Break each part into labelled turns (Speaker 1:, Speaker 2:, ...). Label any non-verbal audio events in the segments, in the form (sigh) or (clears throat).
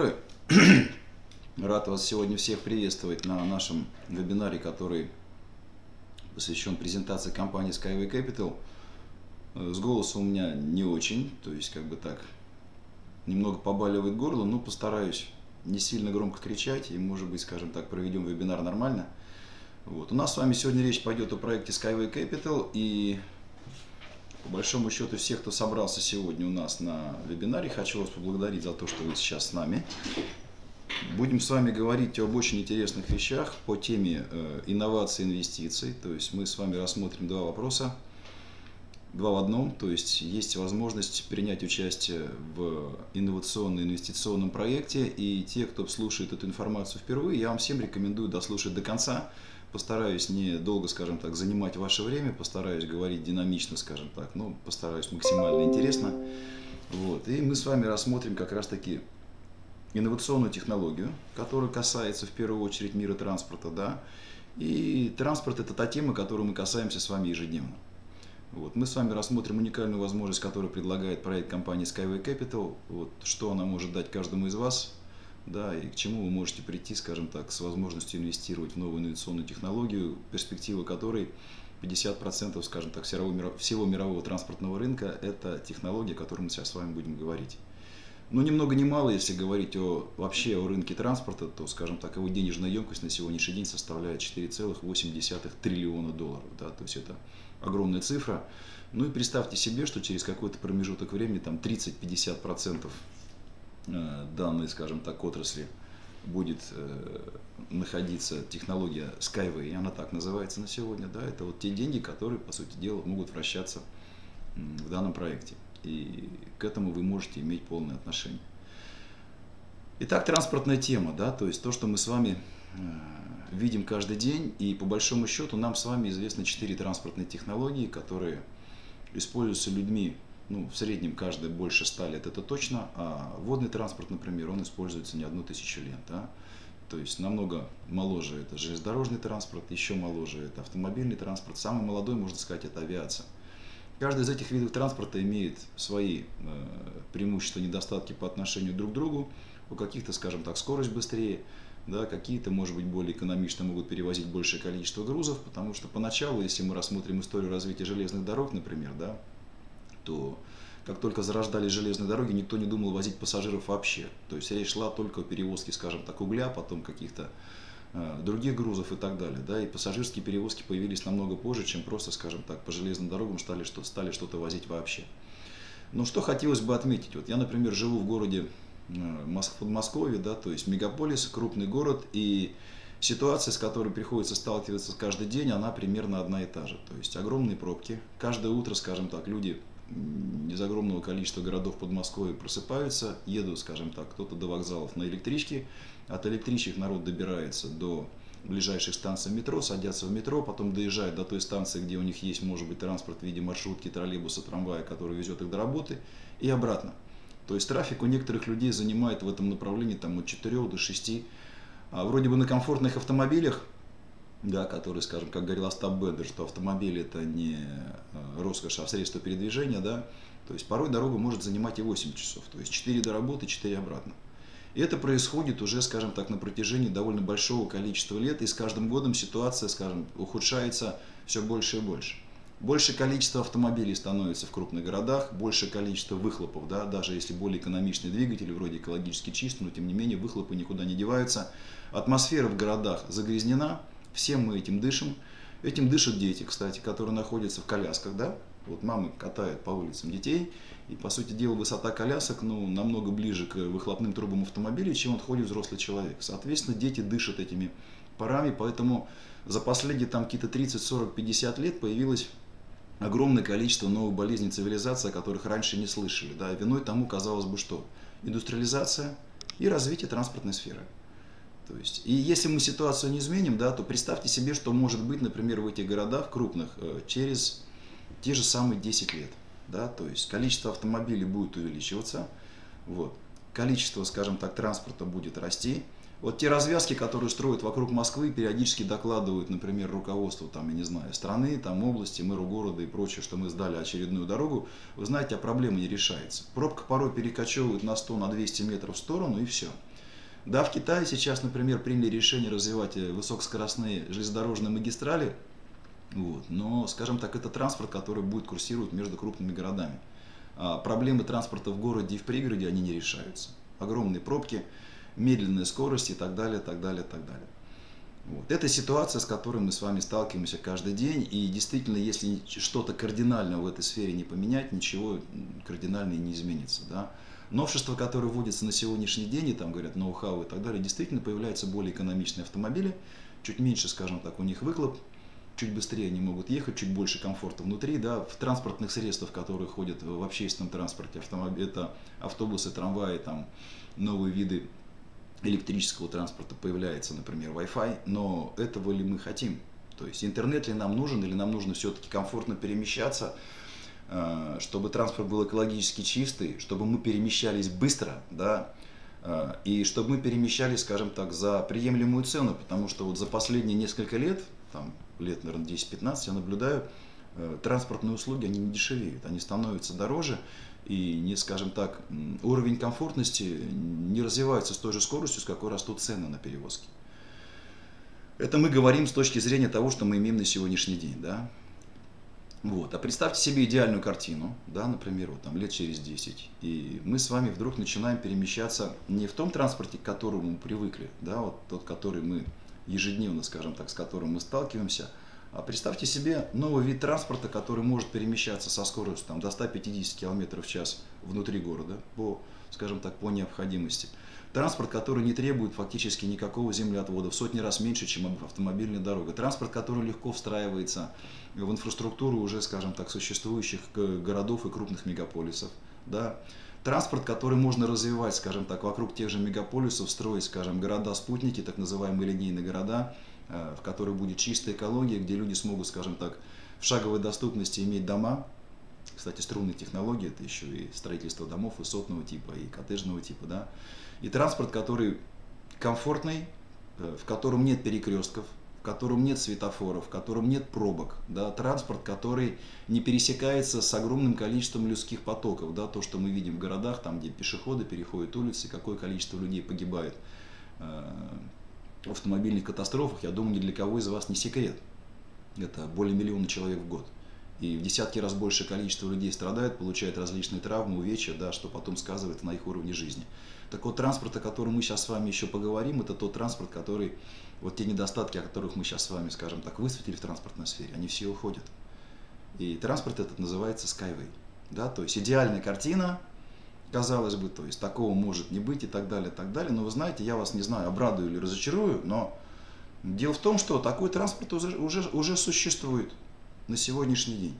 Speaker 1: (clears throat) Рад вас сегодня всех приветствовать на нашем вебинаре, который посвящен презентации компании Skyway Capital. С голосом у меня не очень, то есть как бы так, немного побаливает горло, но постараюсь не сильно громко кричать и, может быть, скажем так, проведем вебинар нормально. Вот. У нас с вами сегодня речь пойдет о проекте Skyway Capital и по большому счету всех, кто собрался сегодня у нас на вебинаре, хочу вас поблагодарить за то, что вы сейчас с нами. Будем с вами говорить об очень интересных вещах по теме э, инноваций инвестиций. То есть мы с вами рассмотрим два вопроса, два в одном. То есть есть возможность принять участие в инновационно-инвестиционном проекте. И те, кто слушает эту информацию впервые, я вам всем рекомендую дослушать до конца. Постараюсь не долго, скажем так, занимать ваше время, постараюсь говорить динамично, скажем так, но постараюсь максимально интересно. Вот. И мы с вами рассмотрим как раз-таки инновационную технологию, которая касается в первую очередь мира транспорта, да, и транспорт это та тема, которую мы касаемся с вами ежедневно. Вот. Мы с вами рассмотрим уникальную возможность, которую предлагает проект компании Skyway Capital, вот, что она может дать каждому из вас, да, и к чему вы можете прийти, скажем так, с возможностью инвестировать в новую инновационную технологию, перспектива которой 50%, скажем так, всего мирового транспортного рынка – это технология, о которой мы сейчас с вами будем говорить. Ну, ни много ни мало, если говорить о, вообще о рынке транспорта, то, скажем так, его денежная емкость на сегодняшний день составляет 4,8 триллиона долларов. Да, то есть это огромная цифра. Ну и представьте себе, что через какой-то промежуток времени там 30-50% э, данной, скажем так, отрасли будет э, находиться технология Skyway, она так называется на сегодня, да, это вот те деньги, которые, по сути дела, могут вращаться в данном проекте и к этому вы можете иметь полное отношение. Итак, транспортная тема, да, то есть то, что мы с вами э, видим каждый день, и по большому счету нам с вами известны четыре транспортные технологии, которые используются людьми, ну, в среднем каждая больше 100 лет, это точно, а водный транспорт, например, он используется не одну тысячу лет, да, то есть намного моложе это железнодорожный транспорт, еще моложе это автомобильный транспорт, самый молодой, можно сказать, это авиация. Каждый из этих видов транспорта имеет свои э, преимущества, недостатки по отношению друг к другу. У каких-то, скажем так, скорость быстрее, да, какие-то, может быть, более экономично могут перевозить большее количество грузов, потому что поначалу, если мы рассмотрим историю развития железных дорог, например, да, то как только зарождались железные дороги, никто не думал возить пассажиров вообще. То есть речь шла только о перевозке, скажем так, угля, потом каких-то Э, других грузов и так далее. Да, и пассажирские перевозки появились намного позже, чем просто, скажем так, по железным дорогам стали, что, стали что-то возить вообще. Но что хотелось бы отметить, вот я, например, живу в городе э, Подмосковье, да, то есть мегаполис, крупный город, и ситуация, с которой приходится сталкиваться каждый день, она примерно одна и та же. То есть огромные пробки. Каждое утро, скажем так, люди из огромного количества городов Подмосковья просыпаются, едут, скажем так, кто-то до вокзалов на электричке, от электричек народ добирается до ближайших станций метро, садятся в метро, потом доезжают до той станции, где у них есть, может быть, транспорт в виде маршрутки, троллейбуса, трамвая, который везет их до работы, и обратно. То есть трафик у некоторых людей занимает в этом направлении там, от 4 до 6. А вроде бы на комфортных автомобилях, да, которые, скажем, как говорил Остап Бендер, что автомобиль это не э, роскошь, а средство передвижения, да, то есть порой дорога может занимать и 8 часов, то есть 4 до работы, 4 обратно. И это происходит уже, скажем так, на протяжении довольно большого количества лет, и с каждым годом ситуация, скажем, ухудшается все больше и больше. Больше количество автомобилей становится в крупных городах, больше количество выхлопов, да, даже если более экономичный двигатель, вроде экологически чистый, но тем не менее выхлопы никуда не деваются. Атмосфера в городах загрязнена, всем мы этим дышим. Этим дышат дети, кстати, которые находятся в колясках, да, вот мамы катают по улицам детей, и, по сути дела, высота колясок ну, намного ближе к выхлопным трубам автомобиля, чем отходит взрослый человек. Соответственно, дети дышат этими парами, поэтому за последние там какие-то 30, 40, 50 лет появилось огромное количество новых болезней цивилизации, о которых раньше не слышали. Да? Виной тому, казалось бы, что? Индустриализация и развитие транспортной сферы. То есть, и если мы ситуацию не изменим, да, то представьте себе, что может быть, например, в этих городах крупных э, через те же самые 10 лет. Да, то есть количество автомобилей будет увеличиваться, вот, количество, скажем так, транспорта будет расти. Вот те развязки, которые строят вокруг Москвы, периодически докладывают, например, руководству, там, я не знаю, страны, там, области, мэру города и прочее, что мы сдали очередную дорогу, вы знаете, а проблема не решается. Пробка порой перекочевывает на 100, на 200 метров в сторону и все. Да, в Китае сейчас, например, приняли решение развивать э, высокоскоростные железнодорожные магистрали, вот, но, скажем так, это транспорт, который будет курсировать между крупными городами. А проблемы транспорта в городе и в пригороде, они не решаются. Огромные пробки, медленная скорость и так далее, так далее, так далее. Вот. Это ситуация, с которой мы с вами сталкиваемся каждый день. И действительно, если что-то кардинально в этой сфере не поменять, ничего кардинально не изменится. Да? Новшества, которые вводятся на сегодняшний день, и там говорят ноу-хау и так далее, действительно появляются более экономичные автомобили, чуть меньше, скажем так, у них выхлоп, чуть быстрее они могут ехать, чуть больше комфорта внутри, да, в транспортных средствах, которые ходят в общественном транспорте, автомобиль, это автобусы, трамваи, там, новые виды электрического транспорта появляется, например, Wi-Fi, но этого ли мы хотим? То есть интернет ли нам нужен, или нам нужно все-таки комфортно перемещаться, чтобы транспорт был экологически чистый, чтобы мы перемещались быстро, да, э, и чтобы мы перемещались, скажем так, за приемлемую цену, потому что вот за последние несколько лет, там, лет, наверное, 10-15, я наблюдаю, э, транспортные услуги, они не дешевеют, они становятся дороже, и, не, скажем так, уровень комфортности не развивается с той же скоростью, с какой растут цены на перевозки. Это мы говорим с точки зрения того, что мы имеем на сегодняшний день, да. Вот. А представьте себе идеальную картину, да, например, вот там лет через 10, и мы с вами вдруг начинаем перемещаться не в том транспорте, к которому мы привыкли, да, вот тот, который мы ежедневно, скажем так, с которым мы сталкиваемся, а представьте себе новый вид транспорта, который может перемещаться со скоростью там, до 150 км в час внутри города, по, скажем так, по необходимости. Транспорт, который не требует фактически никакого землеотвода, в сотни раз меньше, чем автомобильная дорога. Транспорт, который легко встраивается в инфраструктуру уже, скажем так, существующих городов и крупных мегаполисов. Да. Транспорт, который можно развивать, скажем так, вокруг тех же мегаполисов, строить, скажем, города-спутники, так называемые линейные города, Э, в которой будет чистая экология, где люди смогут, скажем так, в шаговой доступности иметь дома. Кстати, струнные технологии – это еще и строительство домов высотного типа, и коттеджного типа. Да? И транспорт, который комфортный, э, в котором нет перекрестков, в котором нет светофоров, в котором нет пробок, да, транспорт, который не пересекается с огромным количеством людских потоков, да, то, что мы видим в городах, там, где пешеходы переходят улицы, какое количество людей погибает э, в автомобильных катастрофах, я думаю, ни для кого из вас не секрет. Это более миллиона человек в год. И в десятки раз большее количество людей страдает, получает различные травмы, увечья, да, что потом сказывается на их уровне жизни. Так вот, транспорт, о котором мы сейчас с вами еще поговорим, это тот транспорт, который, вот те недостатки, о которых мы сейчас с вами, скажем так, высветили в транспортной сфере, они все уходят. И транспорт этот называется Skyway. Да, то есть идеальная картина, казалось бы, то есть такого может не быть и так далее, и так далее. Но вы знаете, я вас не знаю, обрадую или разочарую, но дело в том, что такой транспорт уже, уже, уже существует на сегодняшний день.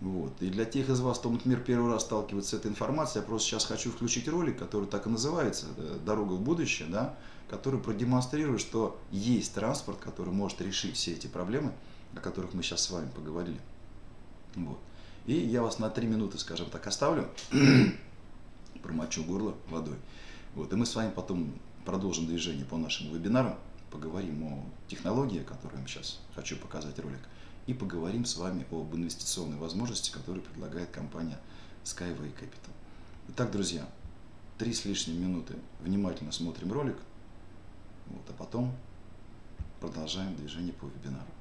Speaker 1: Вот. И для тех из вас, кто, например, первый раз сталкивается с этой информацией, я просто сейчас хочу включить ролик, который так и называется «Дорога в будущее», да, который продемонстрирует, что есть транспорт, который может решить все эти проблемы, о которых мы сейчас с вами поговорили. Вот. И я вас на три минуты, скажем так, оставлю (clears throat) промочу горло водой. Вот, и мы с вами потом продолжим движение по нашему вебинару, поговорим о технологии, которую я сейчас хочу показать ролик, и поговорим с вами об инвестиционной возможности, которую предлагает компания Skyway Capital. Итак, друзья, три с лишним минуты внимательно смотрим ролик, вот, а потом продолжаем движение по вебинару.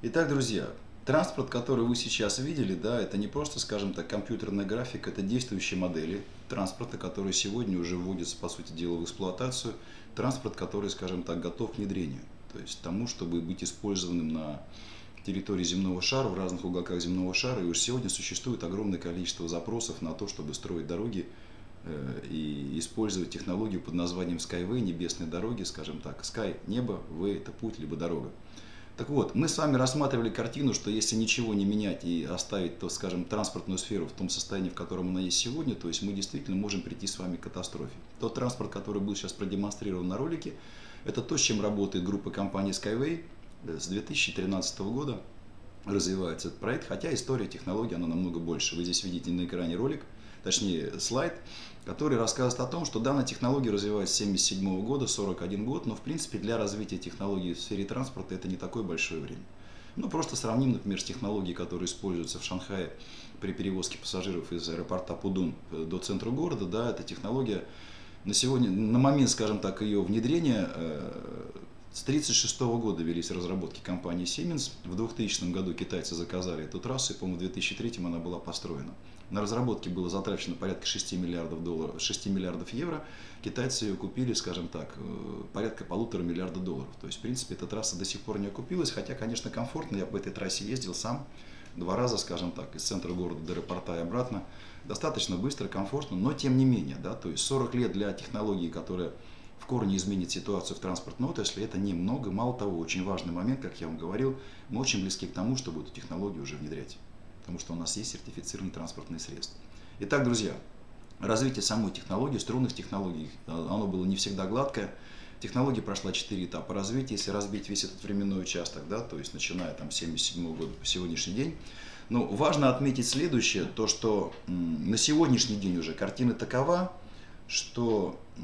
Speaker 1: Итак, друзья, транспорт, который вы сейчас видели, да, это не просто, скажем так, компьютерная графика, это действующие модели транспорта, которые сегодня уже вводятся, по сути дела, в эксплуатацию. Транспорт, который, скажем так, готов к внедрению, то есть тому, чтобы быть использованным на территории земного шара, в разных уголках земного шара. И уже сегодня существует огромное количество запросов на то, чтобы строить дороги э, и использовать технологию под названием Skyway, небесные дороги, скажем так. Sky – небо, Way – это путь, либо дорога. Так вот, мы с вами рассматривали картину, что если ничего не менять и оставить, то, скажем, транспортную сферу в том состоянии, в котором она есть сегодня, то есть мы действительно можем прийти с вами к катастрофе. Тот транспорт, который был сейчас продемонстрирован на ролике, это то, с чем работает группа компании Skyway с 2013 года развивается этот проект, хотя история технологии, она намного больше. Вы здесь видите на экране ролик, точнее слайд, который рассказывает о том, что данная технология развивается с 1977 года, 41 год, но в принципе для развития технологий в сфере транспорта это не такое большое время. Ну, просто сравним, например, с технологией, которая используется в Шанхае при перевозке пассажиров из аэропорта Пудун до центра города, да, эта технология на сегодня, на момент, скажем так, ее внедрения э, с 1936 года велись разработки компании Siemens. В 2000 году китайцы заказали эту трассу, и, по-моему, в 2003 она была построена. На разработке было затрачено порядка 6 миллиардов, долларов, 6 миллиардов евро. Китайцы ее купили, скажем так, э, порядка полутора миллиарда долларов. То есть, в принципе, эта трасса до сих пор не окупилась, хотя, конечно, комфортно. Я по этой трассе ездил сам два раза, скажем так, из центра города до аэропорта и обратно. Достаточно быстро, комфортно, но тем не менее, да, то есть 40 лет для технологии, которая в корне изменит ситуацию в транспортной отрасли, это немного. Мало того, очень важный момент, как я вам говорил, мы очень близки к тому, чтобы эту технологию уже внедрять потому что у нас есть сертифицированные транспортные средства. Итак, друзья, развитие самой технологии, струнных технологий, оно было не всегда гладкое. Технология прошла 4 этапа развития. Если разбить весь этот временной участок, да, то есть начиная там, с 1977 года по сегодняшний день, ну, важно отметить следующее, то что на сегодняшний день уже картина такова, что э,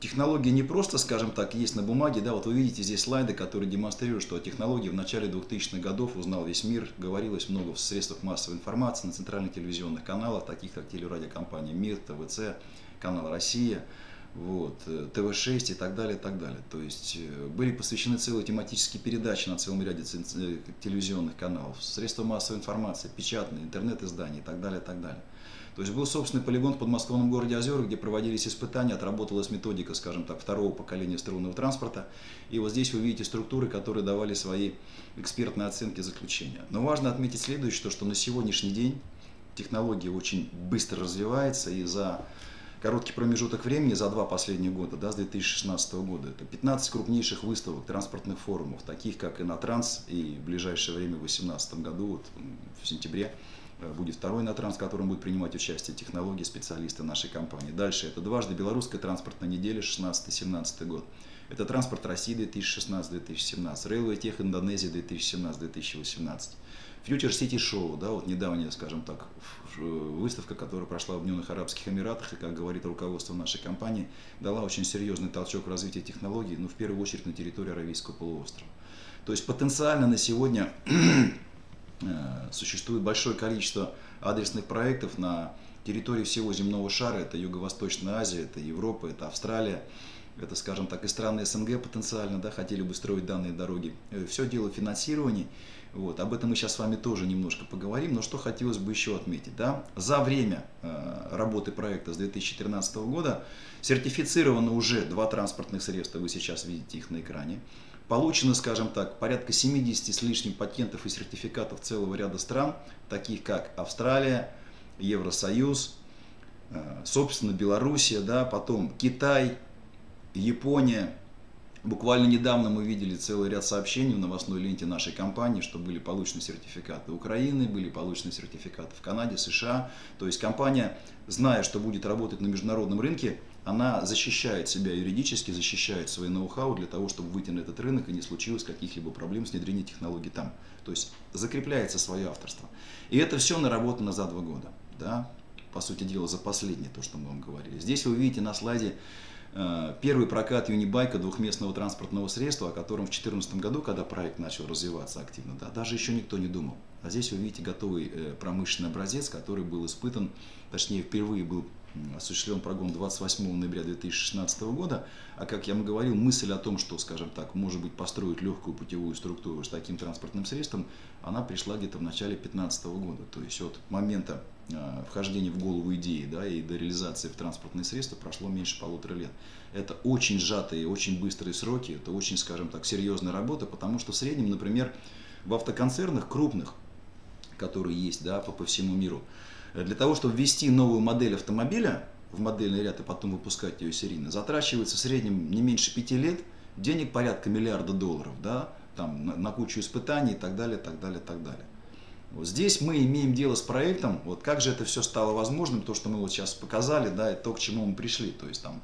Speaker 1: Технология не просто, скажем так, есть на бумаге, да, вот вы видите здесь слайды, которые демонстрируют, что о технологии в начале 2000-х годов узнал весь мир, говорилось много в средствах массовой информации, на центральных телевизионных каналах, таких как телерадиокомпания МИР, ТВЦ, канал «Россия», вот, э, ТВ-6 и так далее, и так далее. То есть э, были посвящены целые тематические передачи на целом ряде э, телевизионных каналов, средства массовой информации, печатные, интернет-издания и так далее, и так далее. То есть был собственный полигон в подмосковном городе Озера, где проводились испытания, отработалась методика, скажем так, второго поколения струнного транспорта. И вот здесь вы видите структуры, которые давали свои экспертные оценки заключения. Но важно отметить следующее, что на сегодняшний день технология очень быстро развивается, и за короткий промежуток времени, за два последних года, да, с 2016 года, это 15 крупнейших выставок, транспортных форумов, таких как Инотранс, и в ближайшее время, в 2018 году, вот, в сентябре, Э, будет второй на транс, в котором будут принимать участие технологии, специалисты нашей компании. Дальше это дважды белорусская транспортная неделя 16-17 год. Это транспорт России 2016-2017, Railway Tech Индонезии 2017-2018. Future City Show, да, вот недавняя, скажем так, выставка, которая прошла в Объединенных Арабских Эмиратах, и, как говорит руководство нашей компании, дала очень серьезный толчок развития технологий, ну, в первую очередь на территории Аравийского полуострова. То есть потенциально на сегодня (clears throat) Э, существует большое количество адресных проектов на территории всего земного шара. Это Юго-Восточная Азия, это Европа, это Австралия, это, скажем так, и страны СНГ потенциально да, хотели бы строить данные дороги. Э, Все дело в финансировании. Вот, об этом мы сейчас с вами тоже немножко поговорим, но что хотелось бы еще отметить. Да? За время э, работы проекта с 2013 года сертифицировано уже два транспортных средства, вы сейчас видите их на экране. Получено, скажем так, порядка 70 с лишним патентов и сертификатов целого ряда стран, таких как Австралия, Евросоюз, э, собственно, Белоруссия, да, потом Китай, Япония. Буквально недавно мы видели целый ряд сообщений в новостной ленте нашей компании, что были получены сертификаты Украины, были получены сертификаты в Канаде, США. То есть компания, зная, что будет работать на международном рынке, она защищает себя юридически, защищает свои ноу-хау для того, чтобы выйти на этот рынок и не случилось каких-либо проблем с внедрением технологий там. То есть закрепляется свое авторство. И это все наработано за два года. Да? По сути дела, за последнее, то, что мы вам говорили. Здесь вы видите на слайде первый прокат юнибайка двухместного транспортного средства, о котором в 2014 году, когда проект начал развиваться активно, да, даже еще никто не думал. А здесь вы видите готовый э, промышленный образец, который был испытан, точнее впервые был осуществлен прогон 28 ноября 2016 года, а как я вам говорил, мысль о том, что, скажем так, может быть построить легкую путевую структуру с таким транспортным средством, она пришла где-то в начале 2015 года. То есть от момента э, вхождения в голову идеи да, и до реализации в транспортные средства прошло меньше полутора лет. Это очень сжатые, очень быстрые сроки, это очень, скажем так, серьезная работа, потому что в среднем, например, в автоконцернах крупных, которые есть да, по, по всему миру, Э, для того, чтобы ввести новую модель автомобиля в модельный ряд и потом выпускать ее серийно, затрачивается в среднем не меньше пяти лет, денег порядка миллиарда долларов, да, там на, на кучу испытаний и так далее, так далее, так далее. Вот здесь мы имеем дело с проектом, вот как же это все стало возможным, то, что мы вот сейчас показали, да, и то, к чему мы пришли, то есть там.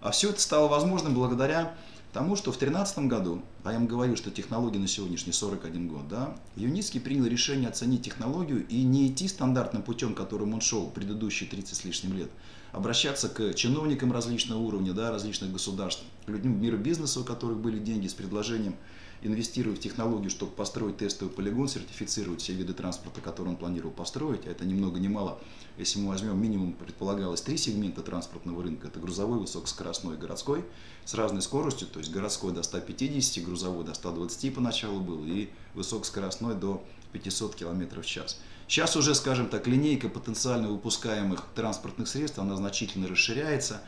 Speaker 1: А все это стало возможным благодаря тому, что в 2013 году, а я вам говорил, что технология на сегодняшний 41 год, да, Юницкий принял решение оценить технологию и не идти стандартным путем, которым он шел предыдущие 30 с лишним лет, обращаться к чиновникам различного уровня, да, различных государств, к людям мира бизнеса, у которых были деньги с предложением инвестируя в технологию, чтобы построить тестовый полигон, сертифицировать все виды транспорта, которые он планировал построить, а это ни много ни мало, если мы возьмем минимум, предполагалось три сегмента транспортного рынка, это грузовой, высокоскоростной и городской, с разной скоростью, то есть городской до 150, грузовой до 120 поначалу был, и высокоскоростной до 500 км в час. Сейчас уже, скажем так, линейка потенциально выпускаемых транспортных средств, она значительно расширяется,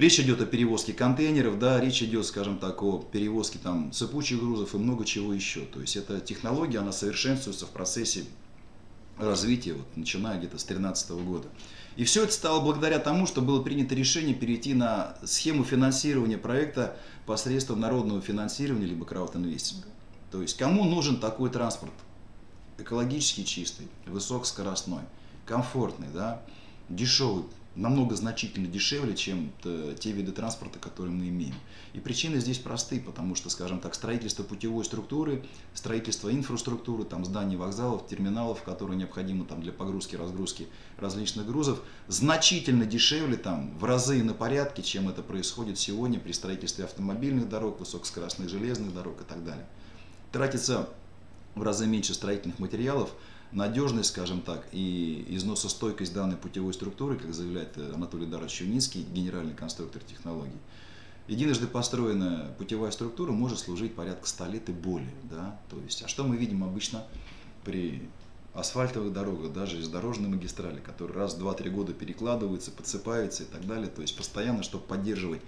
Speaker 1: Речь идет о перевозке контейнеров, да, речь идет, скажем так, о перевозке там цепучих грузов и много чего еще. То есть эта технология, она совершенствуется в процессе развития, вот, начиная где-то с 2013 года. И все это стало благодаря тому, что было принято решение перейти на схему финансирования проекта посредством народного финансирования либо краудинвестинга. То есть кому нужен такой транспорт? Экологически чистый, высокоскоростной, комфортный, да, дешевый, намного значительно дешевле, чем те виды транспорта, которые мы имеем. И причины здесь просты, потому что, скажем так, строительство путевой структуры, строительство инфраструктуры, там, зданий вокзалов, терминалов, которые необходимы там, для погрузки, разгрузки различных грузов, значительно дешевле, там, в разы и на порядке, чем это происходит сегодня при строительстве автомобильных дорог, высокоскоростных железных дорог и так далее. Тратится в разы меньше строительных материалов, надежность, скажем так, и износостойкость данной путевой структуры, как заявляет э, Анатолий Дарович Юницкий, генеральный конструктор технологий. Единожды построенная путевая структура может служить порядка 100 лет и более. Да? То есть, а что мы видим обычно при асфальтовых дорогах, даже из дорожной магистрали, которые раз, два, три года перекладываются, подсыпаются и так далее. То есть постоянно, чтобы поддерживать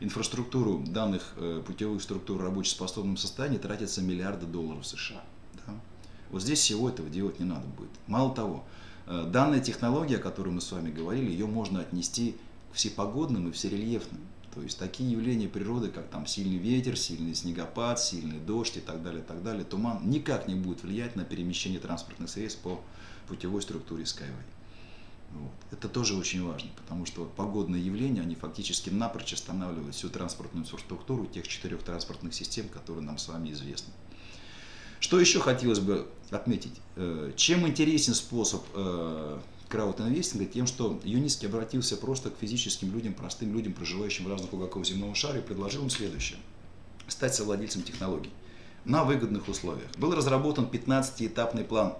Speaker 1: инфраструктуру данных э, путевых структур в рабочеспособном состоянии, тратятся миллиарды долларов США. Вот здесь всего этого делать не надо будет. Мало того, э, данная технология, о которой мы с вами говорили, ее можно отнести к всепогодным и всерельефным. То есть такие явления природы, как там сильный ветер, сильный снегопад, сильный дождь и так далее, так далее, туман, никак не будет влиять на перемещение транспортных средств по путевой структуре Skyway. Вот. Это тоже очень важно, потому что погодные явления, они фактически напрочь останавливают всю транспортную инфраструктуру тех четырех транспортных систем, которые нам с вами известны. Что еще хотелось бы отметить? Э, чем интересен способ э, краудинвестинга? Тем, что Юницкий обратился просто к физическим людям, простым людям, проживающим в разных уголках земного шара, и предложил им следующее. Стать совладельцем технологий на выгодных условиях. Был разработан 15-этапный план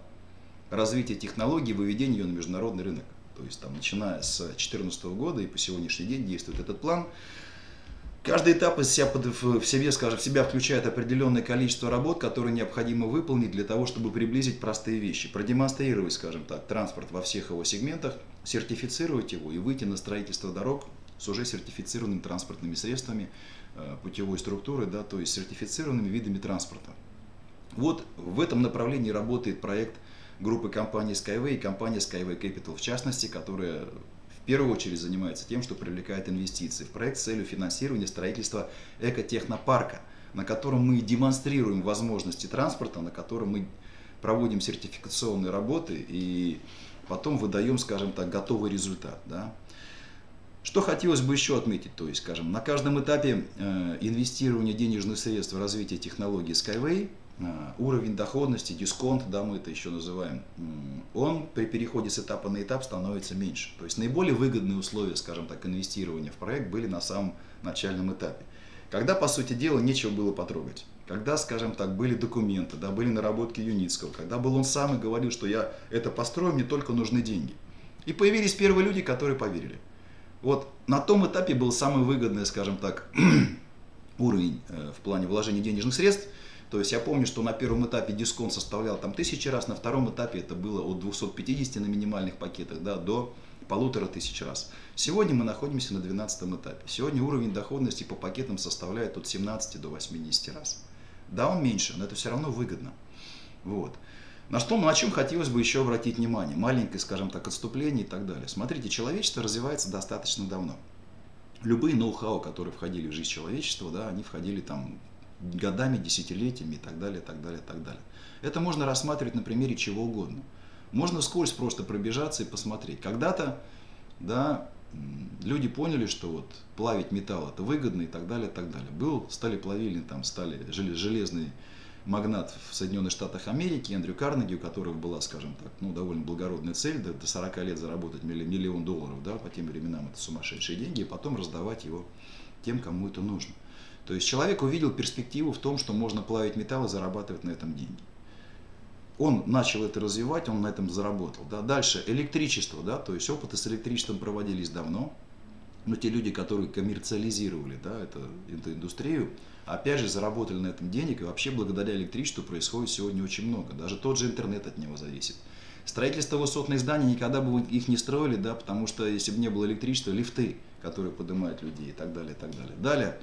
Speaker 1: развития технологий и выведения ее на международный рынок. То есть, там, начиная с 2014 года и по сегодняшний день действует этот план. Каждый этап из себя, в себе, скажем, в себя включает определенное количество работ, которые необходимо выполнить для того, чтобы приблизить простые вещи, продемонстрировать, скажем так, транспорт во всех его сегментах, сертифицировать его и выйти на строительство дорог с уже сертифицированными транспортными средствами э, путевой структуры, да, то есть сертифицированными видами транспорта. Вот в этом направлении работает проект группы компании Skyway и компания Skyway Capital в частности, которая первую очередь занимается тем, что привлекает инвестиции в проект с целью финансирования строительства экотехнопарка, на котором мы демонстрируем возможности транспорта, на котором мы проводим сертификационные работы и потом выдаем, скажем так, готовый результат. Да? Что хотелось бы еще отметить, то есть, скажем, на каждом этапе э, инвестирования денежных средств в развитие технологии Skyway – уровень доходности, дисконт, да, мы это еще называем, он при переходе с этапа на этап становится меньше. То есть наиболее выгодные условия, скажем так, инвестирования в проект были на самом начальном этапе. Когда, по сути дела, нечего было потрогать. Когда, скажем так, были документы, да, были наработки Юницкого, когда был он сам и говорил, что я это построю, мне только нужны деньги. И появились первые люди, которые поверили. Вот на том этапе был самый выгодный, скажем так, (clears throat) уровень э, в плане вложения денежных средств. То есть я помню, что на первом этапе дисконт составлял там тысячи раз, на втором этапе это было от 250 на минимальных пакетах да, до полутора тысяч раз. Сегодня мы находимся на 12 этапе. Сегодня уровень доходности по пакетам составляет от 17 до 80 раз. Да, он меньше, но это все равно выгодно. Вот. На что, на чем хотелось бы еще обратить внимание? Маленькое, скажем так, отступление и так далее. Смотрите, человечество развивается достаточно давно. Любые ноу-хау, которые входили в жизнь человечества, да, они входили там годами, десятилетиями и так далее, так далее, так далее. Это можно рассматривать на примере чего угодно. Можно вскользь просто пробежаться и посмотреть. Когда-то да, люди поняли, что вот плавить металл это выгодно и так далее, так далее. Был стали плавильни, там стали железный магнат в Соединенных Штатах Америки, Эндрю Карнеги, у которого была, скажем так, ну, довольно благородная цель, до, до 40 лет заработать миллион долларов, да, по тем временам это сумасшедшие деньги, и потом раздавать его тем, кому это нужно. То есть человек увидел перспективу в том, что можно плавить металл и зарабатывать на этом деньги. Он начал это развивать, он на этом заработал. Да. Дальше электричество, да, то есть опыты с электричеством проводились давно, но те люди, которые коммерциализировали да, это, эту индустрию, опять же, заработали на этом денег, и вообще благодаря электричеству происходит сегодня очень много. Даже тот же интернет от него зависит. Строительство высотных зданий никогда бы их не строили, да, потому что если бы не было электричества, лифты, которые поднимают людей и так далее, и так далее. Далее,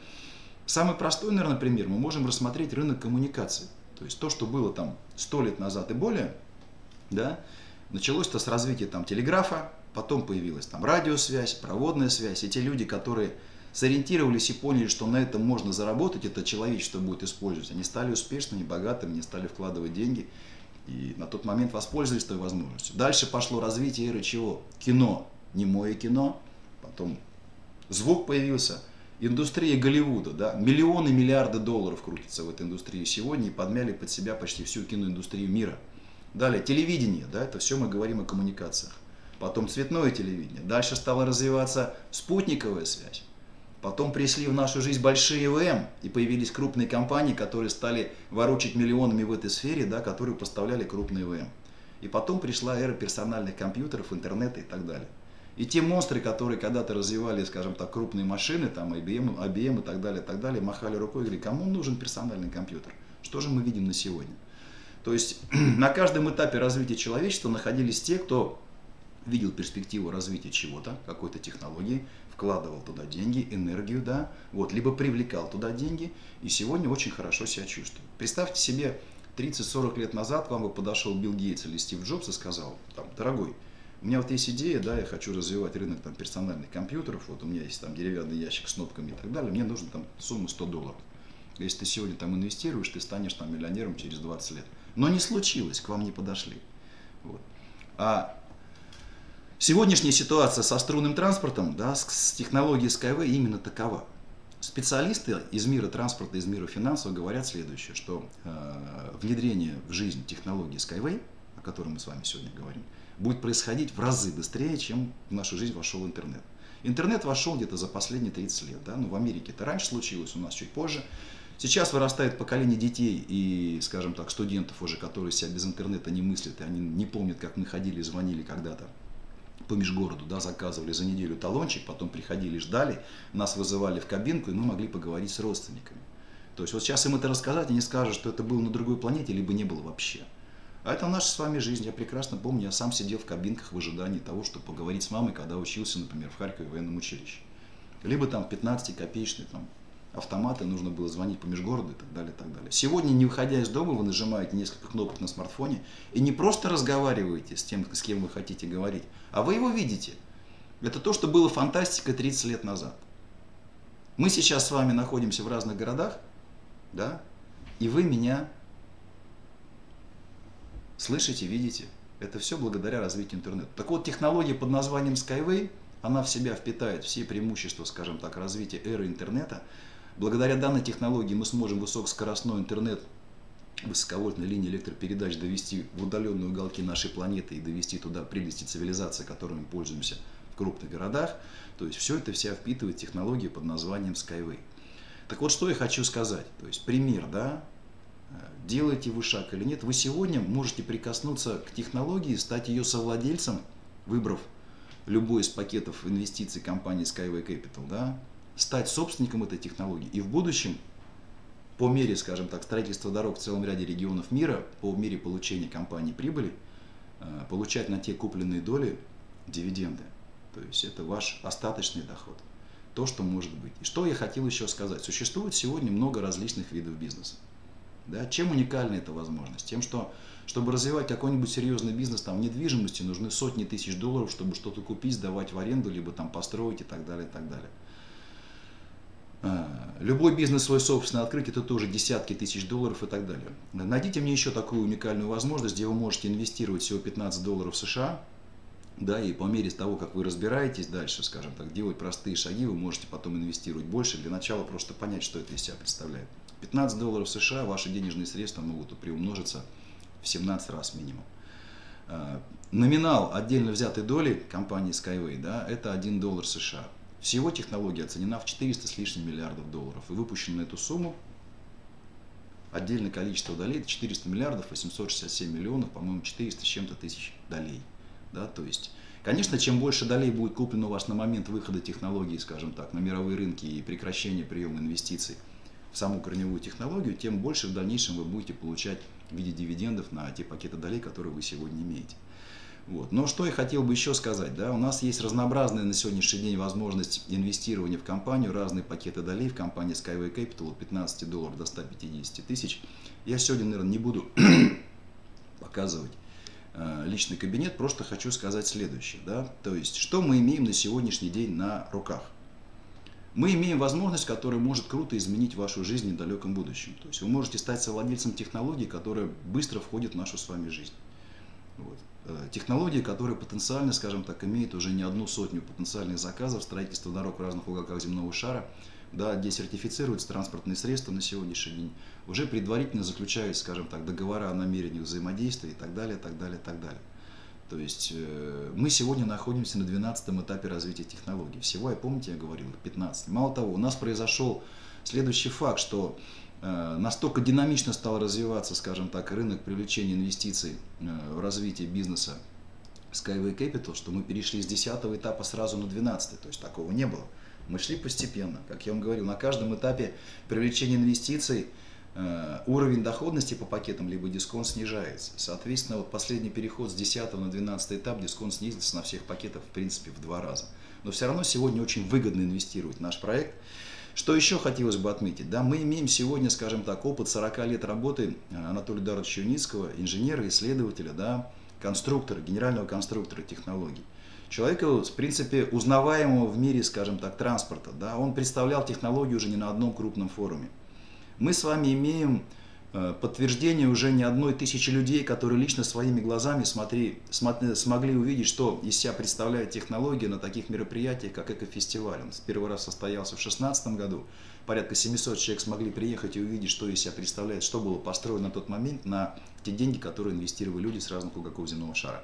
Speaker 1: самый простой, наверное, пример, мы можем рассмотреть рынок коммуникаций. То есть то, что было там сто лет назад и более, да, началось-то с развития там телеграфа, потом появилась там радиосвязь, проводная связь, и те люди, которые сориентировались и поняли, что на этом можно заработать, это человечество будет использовать. Они стали успешными, богатыми, не стали вкладывать деньги. И на тот момент воспользовались той возможностью. Дальше пошло развитие эры чего? Кино. Не мое кино. Потом звук появился. Индустрия Голливуда. Да? Миллионы, миллиарды долларов крутятся в этой индустрии сегодня и подмяли под себя почти всю киноиндустрию мира. Далее, телевидение. Да? Это все мы говорим о коммуникациях. Потом цветное телевидение. Дальше стала развиваться спутниковая связь. Потом пришли в нашу жизнь большие ИВМ, и появились крупные компании, которые стали ворочать миллионами в этой сфере, да, которые поставляли крупные ИВМ. И потом пришла эра персональных компьютеров, интернета и так далее. И те монстры, которые когда-то развивали, скажем так, крупные машины, там IBM, IBM и так далее, и так далее, махали рукой и говорили, кому нужен персональный компьютер? Что же мы видим на сегодня? То есть (clears throat) на каждом этапе развития человечества находились те, кто видел перспективу развития чего-то, какой-то технологии, вкладывал туда деньги, энергию, да, вот, либо привлекал туда деньги, и сегодня очень хорошо себя чувствует. Представьте себе, 30-40 лет назад вам бы подошел Билл Гейтс или Стив Джобс и сказал, там, дорогой, у меня вот есть идея, да, я хочу развивать рынок там, персональных компьютеров, вот у меня есть там деревянный ящик с кнопками и так далее, мне нужно там сумму 100 долларов. Если ты сегодня там инвестируешь, ты станешь там миллионером через 20 лет. Но не случилось, к вам не подошли. Вот. А Сегодняшняя ситуация со струнным транспортом, да, с, с технологией Skyway именно такова. Специалисты из мира транспорта, из мира финансов говорят следующее, что э, внедрение в жизнь технологии Skyway, о которой мы с вами сегодня говорим, будет происходить в разы быстрее, чем в нашу жизнь вошел интернет. Интернет вошел где-то за последние 30 лет. Да? Ну, в Америке это раньше случилось, у нас чуть позже. Сейчас вырастает поколение детей и, скажем так, студентов уже, которые себя без интернета не мыслят, и они не помнят, как мы ходили, звонили когда-то по межгороду, да, заказывали за неделю талончик, потом приходили, ждали, нас вызывали в кабинку, и мы могли поговорить с родственниками. То есть вот сейчас им это рассказать, они скажут, что это было на другой планете, либо не было вообще. А это наша с вами жизнь. Я прекрасно помню, я сам сидел в кабинках в ожидании того, чтобы поговорить с мамой, когда учился, например, в Харькове военном училище. Либо там 15-копеечный там, автоматы, нужно было звонить по межгороду и так далее, и так далее. Сегодня, не выходя из дома, вы нажимаете несколько кнопок на смартфоне и не просто разговариваете с тем, с кем вы хотите говорить, а вы его видите. Это то, что было фантастика 30 лет назад. Мы сейчас с вами находимся в разных городах, да, и вы меня слышите, видите. Это все благодаря развитию интернета. Так вот, технология под названием Skyway, она в себя впитает все преимущества, скажем так, развития эры интернета, Благодаря данной технологии мы сможем высокоскоростной интернет высоковольтной линии электропередач довести в удаленные уголки нашей планеты и довести туда прелести цивилизации, которыми пользуемся в крупных городах. То есть все это вся впитывает технологии под названием Skyway. Так вот, что я хочу сказать. То есть пример, да, делаете вы шаг или нет, вы сегодня можете прикоснуться к технологии, стать ее совладельцем, выбрав любой из пакетов инвестиций компании Skyway Capital, да, стать собственником этой технологии и в будущем по мере, скажем так, строительства дорог в целом ряде регионов мира, по мере получения компании прибыли, э, получать на те купленные доли дивиденды. То есть это ваш остаточный доход. То, что может быть. И что я хотел еще сказать. Существует сегодня много различных видов бизнеса. Да? Чем уникальна эта возможность? Тем, что чтобы развивать какой-нибудь серьезный бизнес там, в недвижимости, нужны сотни тысяч долларов, чтобы что-то купить, сдавать в аренду, либо там построить и так далее, и так далее. А, любой бизнес свой собственный открыть, это тоже десятки тысяч долларов и так далее. Найдите мне еще такую уникальную возможность, где вы можете инвестировать всего 15 долларов США, да, и по мере того, как вы разбираетесь дальше, скажем так, делать простые шаги, вы можете потом инвестировать больше. Для начала просто понять, что это из себя представляет. 15 долларов США ваши денежные средства могут приумножиться в 17 раз минимум. А, номинал отдельно взятой доли компании Skyway, да, это 1 доллар США. Всего технология оценена в 400 с лишним миллиардов долларов. И выпущена на эту сумму отдельное количество долей, это 400 миллиардов 867 миллионов, по-моему, 400 с чем-то тысяч долей. Да, то есть, конечно, чем больше долей будет куплено у вас на момент выхода технологии, скажем так, на мировые рынки и прекращения приема инвестиций в саму корневую технологию, тем больше в дальнейшем вы будете получать в виде дивидендов на те пакеты долей, которые вы сегодня имеете. Вот. Но что я хотел бы еще сказать, да, у нас есть разнообразная на сегодняшний день возможность инвестирования в компанию, разные пакеты долей в компании Skyway Capital от 15 долларов до 150 тысяч. Я сегодня, наверное, не буду (coughs) показывать Э, личный кабинет, просто хочу сказать следующее. Да? То есть, что мы имеем на сегодняшний день на руках? Мы имеем возможность, которая может круто изменить вашу жизнь в недалеком будущем. То есть вы можете стать совладельцем технологии, которая быстро входит в нашу с вами жизнь. Вот. Э, технологии, которые потенциально, скажем так, имеют уже не одну сотню потенциальных заказов, строительство дорог в разных уголках земного шара – да, где сертифицируются транспортные средства на сегодняшний день, уже предварительно заключают, скажем так, договора о намерении взаимодействия и так далее, так далее, так далее. То есть э, мы сегодня находимся на 12 этапе развития технологий. Всего, я помните, я говорил, 15. Мало того, у нас произошел следующий факт, что э, настолько динамично стал развиваться, скажем так, рынок привлечения инвестиций э, в развитие бизнеса Skyway Capital, что мы перешли с 10 этапа сразу на 12, то есть такого не было. Мы шли постепенно. Как я вам говорил, на каждом этапе привлечения инвестиций уровень доходности по пакетам либо дисконт снижается. Соответственно, вот последний переход с 10 на 12 этап дисконт снизился на всех пакетах в принципе в два раза. Но все равно сегодня очень выгодно инвестировать в наш проект. Что еще хотелось бы отметить? Да, мы имеем сегодня, скажем так, опыт 40 лет работы э, Анатолия Даровича Юницкого, инженера, исследователя, да, конструктора, генерального конструктора технологий человека, в принципе, узнаваемого в мире, скажем так, транспорта. Да? Он представлял технологию уже не на одном крупном форуме. Мы с вами имеем э, подтверждение уже не одной тысячи людей, которые лично своими глазами смотри, смотри, смогли увидеть, что из себя представляет технология на таких мероприятиях, как Экофестиваль. Он первый раз состоялся в 2016 году. Порядка 700 человек смогли приехать и увидеть, что из себя представляет, что было построено на тот момент на те деньги, которые инвестировали люди с разных уголков земного шара.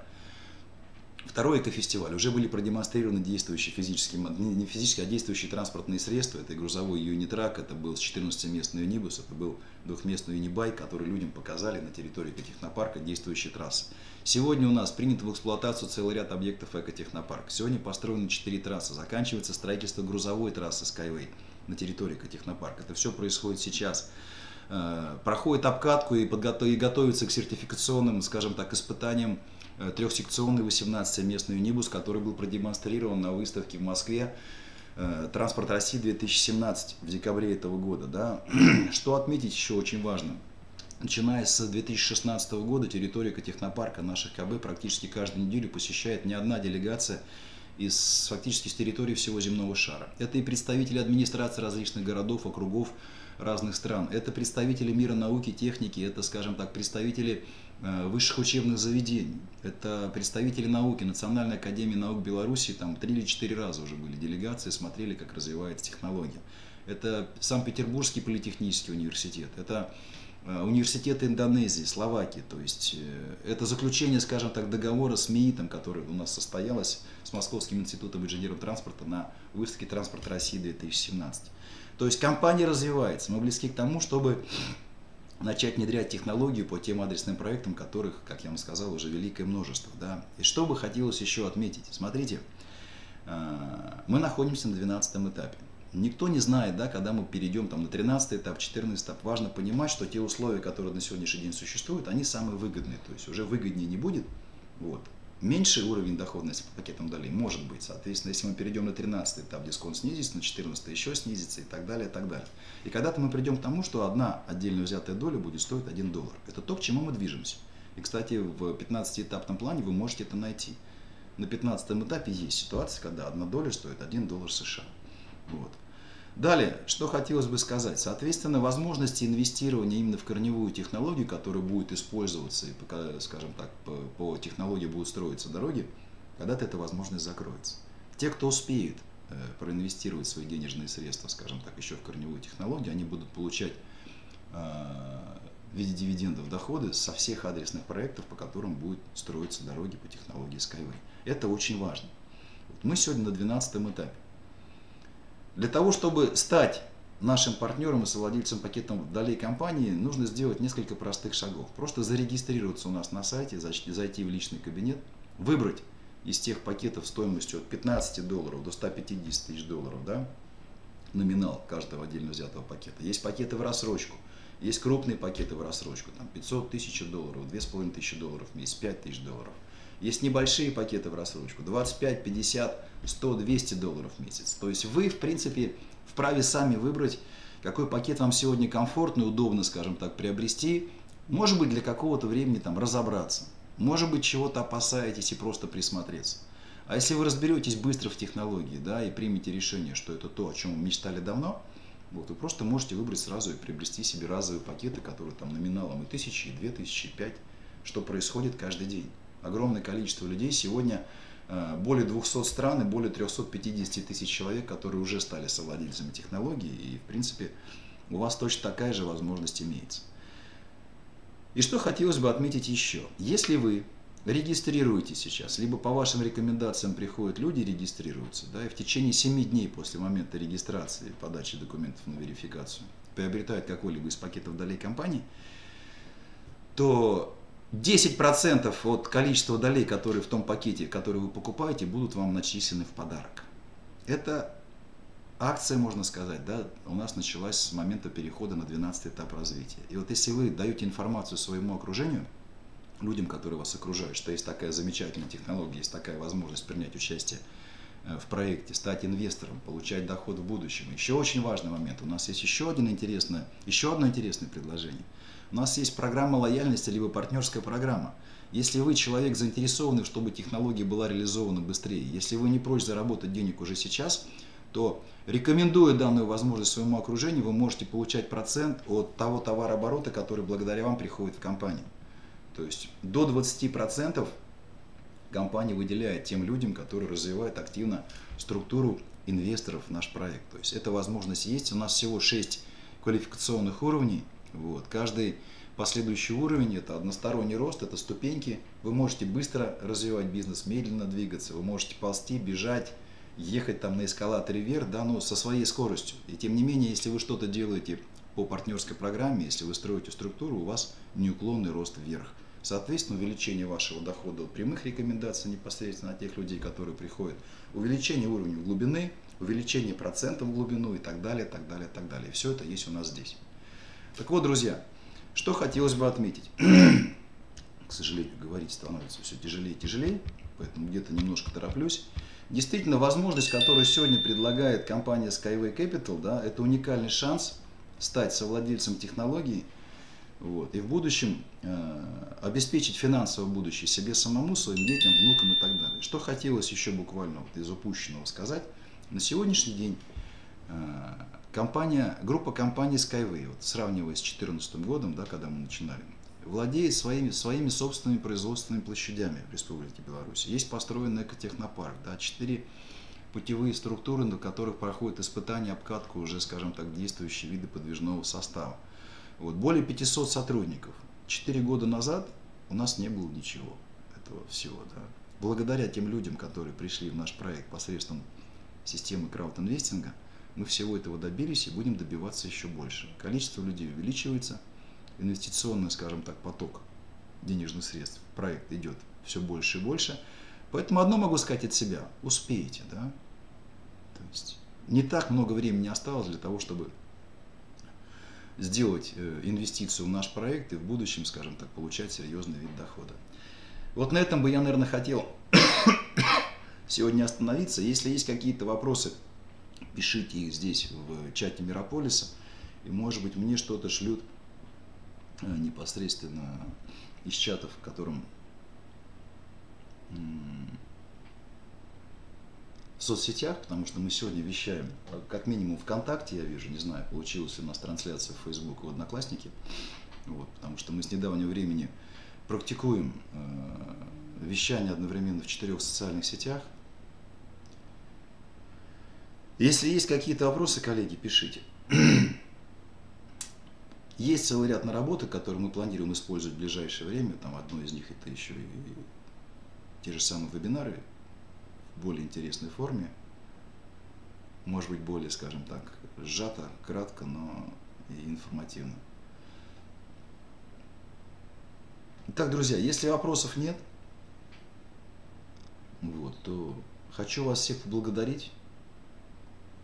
Speaker 1: Второй экофестиваль. Уже были продемонстрированы действующие физические, не физические, а действующие транспортные средства. Это и грузовой юнитрак, это был 14-местный юнибус, это был двухместный юнибайк, который людям показали на территории экотехнопарка действующие трассы. Сегодня у нас принят в эксплуатацию целый ряд объектов экотехнопарка. Сегодня построены 4 трассы. Заканчивается строительство грузовой трассы Skyway на территории экотехнопарка. Это все происходит сейчас э, проходит обкатку и, подготов... и готовится к сертификационным, скажем так, испытаниям трехсекционный 18-местный унибус, который был продемонстрирован на выставке в Москве э, «Транспорт России 2017» в декабре этого года. Да? (clears throat) Что отметить еще очень важно. Начиная с 2016 года территория технопарка наших КБ практически каждую неделю посещает не одна делегация из фактически с территории всего земного шара. Это и представители администрации различных городов, округов разных стран. Это представители мира науки, техники, это, скажем так, представители Э, высших учебных заведений. Это представители науки, Национальной академии наук Беларуси, там три или четыре раза уже были делегации, смотрели, как развивается технология. Это Санкт-Петербургский политехнический университет, это э, университеты Индонезии, Словакии, то есть э, это заключение, скажем так, договора с МИИТом, который у нас состоялось с Московским институтом инженерного транспорта на выставке «Транспорт России-2017». То есть компания развивается, мы близки к тому, чтобы начать внедрять технологию по тем адресным проектам, которых, как я вам сказал, уже великое множество. Да? И что бы хотелось еще отметить? Смотрите, э, мы находимся на 12 этапе. Никто не знает, да, когда мы перейдем там, на 13 этап, 14 этап. Важно понимать, что те условия, которые на сегодняшний день существуют, они самые выгодные. То есть уже выгоднее не будет. Вот. Меньший уровень доходности по пакетам долей может быть. Соответственно, если мы перейдем на 13 этап, дисконт снизится, на 14 еще снизится и так далее, и так далее. И когда-то мы придем к тому, что одна отдельно взятая доля будет стоить 1 доллар. Это то, к чему мы движемся. И, кстати, в 15-этапном плане вы можете это найти. На 15 этапе есть ситуация, когда одна доля стоит 1 доллар США. Вот. Далее, что хотелось бы сказать. Соответственно, возможности инвестирования именно в корневую технологию, которая будет использоваться, и, скажем так, по, по технологии будут строиться дороги, когда-то эта возможность закроется. Те, кто успеет э, проинвестировать свои денежные средства, скажем так, еще в корневую технологию, они будут получать э, в виде дивидендов доходы со всех адресных проектов, по которым будут строиться дороги по технологии Skyway. Это очень важно. Мы сегодня на 12 этапе. Для того, чтобы стать нашим партнером и совладельцем пакетом долей компании, нужно сделать несколько простых шагов. Просто зарегистрироваться у нас на сайте, зайти в личный кабинет, выбрать из тех пакетов стоимостью от 15 долларов до 150 тысяч долларов, да, номинал каждого отдельно взятого пакета. Есть пакеты в рассрочку, есть крупные пакеты в рассрочку, там 500 тысяч долларов, 2500 долларов в месяц, 5 тысяч долларов. Есть небольшие пакеты в рассрочку, 25, 50, 100, 200 долларов в месяц. То есть вы, в принципе, вправе сами выбрать, какой пакет вам сегодня комфортно и удобно, скажем так, приобрести. Может быть, для какого-то времени там разобраться. Может быть, чего-то опасаетесь и просто присмотреться. А если вы разберетесь быстро в технологии, да, и примете решение, что это то, о чем вы мечтали давно, вот, вы просто можете выбрать сразу и приобрести себе разовые пакеты, которые там номиналом и тысячи, и две тысячи, и пять, что происходит каждый день огромное количество людей. Сегодня более 200 стран и более 350 тысяч человек, которые уже стали совладельцами технологий. И, в принципе, у вас точно такая же возможность имеется. И что хотелось бы отметить еще. Если вы регистрируете сейчас, либо по вашим рекомендациям приходят люди, регистрируются, да, и в течение 7 дней после момента регистрации, подачи документов на верификацию, приобретают какой-либо из пакетов долей компании, то 10% от количества долей, которые в том пакете, который вы покупаете, будут вам начислены в подарок. Это акция, можно сказать, да, у нас началась с момента перехода на 12 этап развития. И вот если вы даете информацию своему окружению, людям, которые вас окружают, что есть такая замечательная технология, есть такая возможность принять участие э, в проекте, стать инвестором, получать доход в будущем. Еще очень важный момент. У нас есть еще, один интересное, еще одно интересное предложение – у нас есть программа лояльности, либо партнерская программа. Если вы человек заинтересованный, чтобы технология была реализована быстрее, если вы не прочь заработать денег уже сейчас, то рекомендуя данную возможность своему окружению, вы можете получать процент от того товарооборота, который благодаря вам приходит в компанию. То есть до 20% компания выделяет тем людям, которые развивают активно структуру инвесторов в наш проект. То есть эта возможность есть. У нас всего 6 квалификационных уровней – вот. Каждый последующий уровень – это односторонний рост, это ступеньки. Вы можете быстро развивать бизнес, медленно двигаться, вы можете ползти, бежать, ехать там на эскалаторе вверх, да, но со своей скоростью. И тем не менее, если вы что-то делаете по партнерской программе, если вы строите структуру, у вас неуклонный рост вверх. Соответственно, увеличение вашего дохода от прямых рекомендаций непосредственно от тех людей, которые приходят, увеличение уровня глубины, увеличение процентов в глубину и так далее, так далее, так далее. Все это есть у нас здесь. Так вот, друзья, что хотелось бы отметить. (clears throat) К сожалению, говорить становится все тяжелее и тяжелее, поэтому где-то немножко тороплюсь. Действительно, возможность, которую сегодня предлагает компания Skyway Capital, да, это уникальный шанс стать совладельцем технологии вот, и в будущем э, обеспечить финансовое будущее себе самому, своим детям, внукам и так далее. Что хотелось еще буквально вот из упущенного сказать. На сегодняшний день э, Компания, группа компаний Skyway, вот, сравнивая с 2014 годом, да, когда мы начинали, владеет своими, своими собственными производственными площадями в Республике Беларусь. Есть построен экотехнопарк, да, четыре путевые структуры, на которых проходят испытания, обкатку уже, скажем так, действующие виды подвижного состава. Вот, более 500 сотрудников. Четыре года назад у нас не было ничего этого всего. Да. Благодаря тем людям, которые пришли в наш проект посредством системы краудинвестинга, мы всего этого добились и будем добиваться еще больше. Количество людей увеличивается, инвестиционный, скажем так, поток денежных средств, проект идет все больше и больше. Поэтому одно могу сказать от себя. Успеете, да? То есть не так много времени осталось для того, чтобы сделать э, инвестицию в наш проект и в будущем, скажем так, получать серьезный вид дохода. Вот на этом бы я, наверное, хотел (coughs) сегодня остановиться. Если есть какие-то вопросы, пишите их здесь в чате Мирополиса. И, может быть, мне что-то шлют э, непосредственно из чатов, в котором в соцсетях, потому что мы сегодня вещаем, как минимум ВКонтакте, я вижу, не знаю, получилась у нас трансляция в Facebook и в Одноклассники, вот, потому что мы с недавнего времени практикуем э, вещание одновременно в четырех социальных сетях. Если есть какие-то вопросы, коллеги, пишите. (clears throat) Есть целый ряд наработок, которые мы планируем использовать в ближайшее время. Там одно из них это еще и те же самые вебинары в более интересной форме. Может быть, более, скажем так, сжато, кратко, но и информативно. Итак, друзья, если вопросов нет, вот, то хочу вас всех поблагодарить,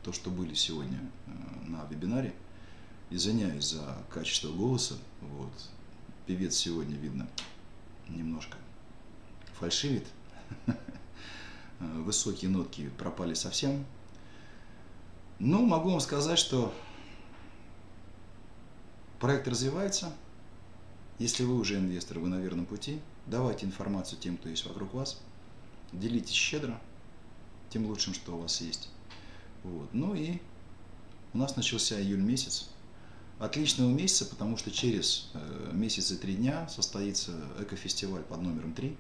Speaker 1: то, что были сегодня э, на вебинаре. Извиняюсь за качество голоса. Вот. Певец сегодня, видно, немножко фальшивит. (laughs) Высокие нотки пропали совсем. Но ну, могу вам сказать, что проект развивается. Если вы уже инвестор, вы на верном пути. Давайте информацию тем, кто есть вокруг вас. Делитесь щедро тем лучшим, что у вас есть. Вот. Ну и у нас начался июль месяц. Отличного месяца, потому что через э, месяц и три дня состоится экофестиваль под номером 3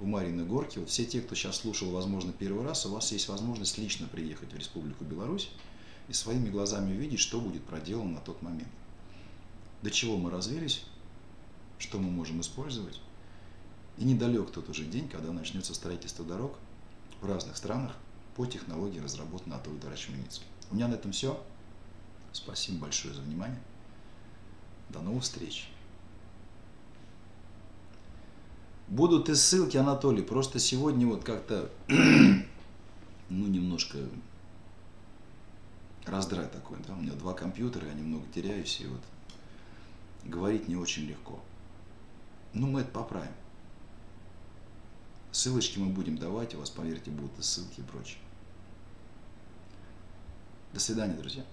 Speaker 1: у Марины Горки. Вот все те, кто сейчас слушал, возможно, первый раз, у вас есть возможность лично приехать в Республику Беларусь и своими глазами увидеть, что будет проделано на тот момент. До чего мы развились, что мы можем использовать. И недалек тот уже день, когда начнется строительство дорог в разных странах по технологии, разработанной Анатолием Дарачем У меня на этом все. Спасибо большое за внимание. До новых встреч. Будут и ссылки, Анатолий. Просто сегодня вот как-то, (clears throat) ну, немножко раздрай такой. Да? У меня два компьютера, я немного теряюсь, и вот говорить не очень легко. Ну, мы это поправим. Ссылочки мы будем давать, у вас, поверьте, будут и ссылки и прочее. До свидания, друзья.